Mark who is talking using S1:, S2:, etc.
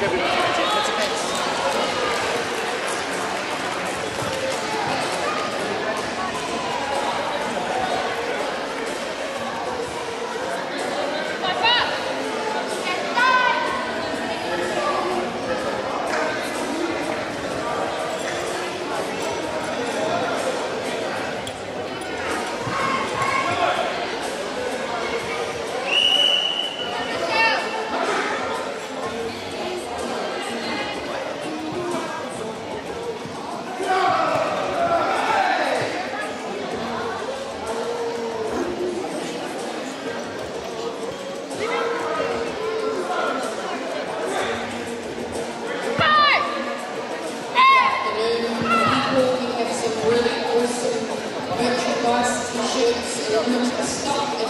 S1: Gabriel. kids, and there was a stop.